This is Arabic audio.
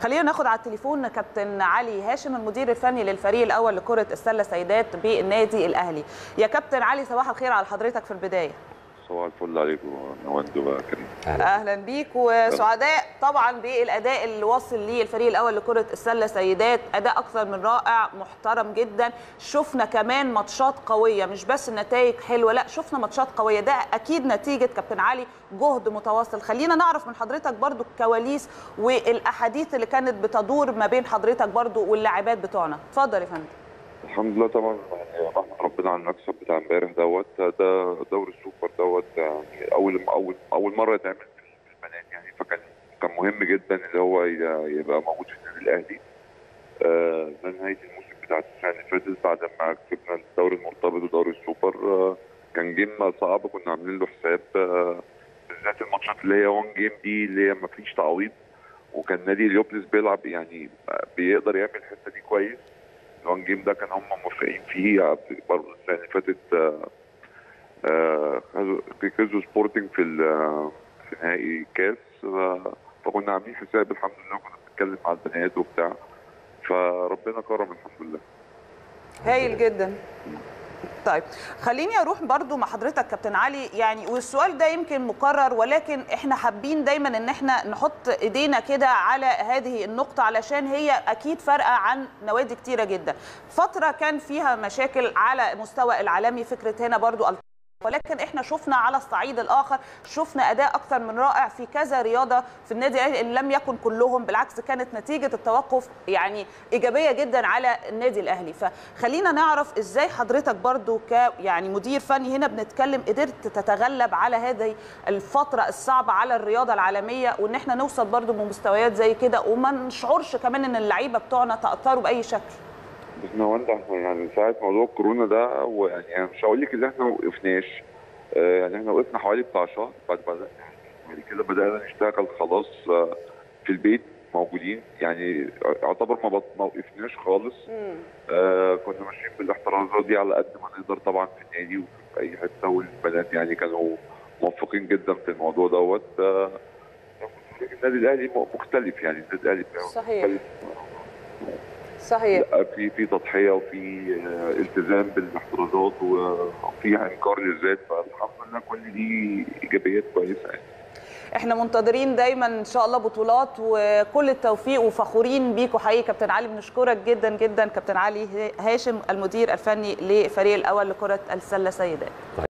خلينا ناخد على التليفون كابتن علي هاشم المدير الفني للفريق الأول لكرة السلة سيدات بالنادي الأهلي. يا كابتن علي صباح الخير على حضرتك في البداية. صباح الفل عليكم نوند بقى كريم. أهلا. بيك وسعداء طبعا بالأداء اللي وصل ليه الفريق الأول لكرة السلة. سيدات أداء أكثر من رائع محترم جدا. شفنا كمان ماتشات قوية مش بس نتائج حلوة لا شفنا ماتشات قوية. ده أكيد نتيجة كابتن علي جهد متواصل. خلينا نعرف من حضرتك برضو الكواليس والأحاديث اللي كانت بتدور ما بين حضرتك برضو واللاعبات بتوعنا. اتفضل يا فندم. الحمد لله طبعا. يعني ربنا على المكسب بتاع امبارح دوت. ده دوري السوبر دوت يعني أول أول أول مرة يتعمل في البنات يعني. فكان كان مهم جدا اللي هو يبقى موجود في النادي الأهلي. آه نهاية الموسم بتاع السنة اللي فاتت بعد ما كسبنا الدوري المرتبط ودوري السوبر. آه كان game صعب كنا عاملين له حساب. آه بالذات الماتشات اللي هي one game دي اللي هي ما فيش تعويض. وكان نادي اليوبلس بيلعب يعني بيقدر يعمل الحتة دي كويس. ال one game ده كان هم موافقين فيه. برضه السنة اللي فاتت كسبوا سبورتنج في في نهائي كاس. فكنا عاملين حساب الحمد لله كنا بنتكلم مع البنات وبتاع. فربنا كرم الحمد لله. هايل جدا. طيب خليني أروح برضو مع حضرتك كابتن علي. يعني والسؤال ده يمكن مكرر ولكن إحنا حابين دايما إن إحنا نحط إيدينا كده على هذه النقطة علشان هي أكيد فارقة عن نوادي كتيرة جدا. فترة كان فيها مشاكل على مستوى العالمي فكرة هنا برضو ولكن إحنا شفنا على الصعيد الآخر شفنا أداء أكثر من رائع في كذا رياضة في النادي الأهلي ان لم يكن كلهم بالعكس كانت نتيجة التوقف يعني إيجابية جدا على النادي الأهلي. فخلينا نعرف إزاي حضرتك برضو ك يعني مدير فني هنا بنتكلم قدرت تتغلب على هذه الفترة الصعبة على الرياضة العالمية وإن إحنا نوصل برضو بمستويات زي كده وما نشعرش كمان إن اللعيبة بتوعنا تأثروا بأي شكل. بس نواندا إحنا يعني ساعة موضوع الكورونا ده ويعني أنا مش هقول لك ان إحنا ما وقفناش. آه يعني إحنا وقفنا حوالي بتاع شهر بعد بعد كده بدأنا نشتغل خلاص آه في البيت موجودين. يعني يعتبر ما بط... ما وقفناش خالص. آه كنا ماشيين بالاحترازات دي على قد ما نقدر طبعا في النادي وفي أي حتة والبنات يعني كانوا موفقين جدا في الموضوع دوت. آه النادي الأهلي مختلف يعني النادي الأهلي صحيح. مختلف. صحيح. في في تضحية وفي التزام بالاحترازات وفي انكار للذات فالحمد لله كل دي إيجابيات كويسة يعني. إحنا منتظرين دايما إن شاء الله بطولات وكل التوفيق وفخورين بيكم حقيقي. كابتن علي بنشكرك جدا جدا. كابتن علي هاشم المدير الفني للفريق الأول لكرة السلة سيدات.